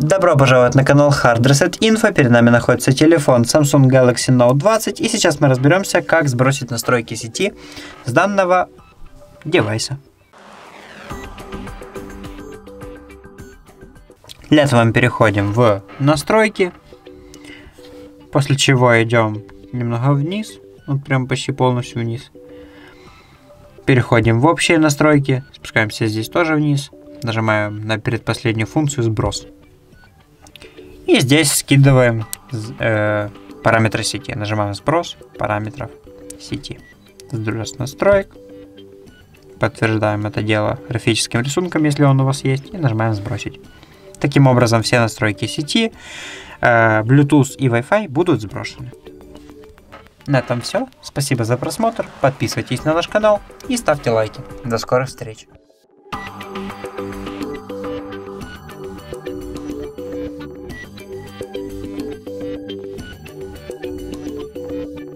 Добро пожаловать на канал Hard Reset Info. Перед нами находится телефон Samsung Galaxy Note 20. И сейчас мы разберемся, как сбросить настройки сети с данного девайса. Для этого мы переходим в настройки. После чего идем немного вниз. Вот прям почти полностью вниз. Переходим в общие настройки. Спускаемся здесь тоже вниз. Нажимаем на предпоследнюю функцию сброс. И здесь скидываем э, параметры сети. Нажимаем сброс параметров сети. Сброс настроек. Подтверждаем это дело графическим рисунком, если он у вас есть. И нажимаем сбросить. Таким образом, все настройки сети, э, Bluetooth и Wi-Fi будут сброшены. На этом все. Спасибо за просмотр. Подписывайтесь на наш канал и ставьте лайки. До скорых встреч.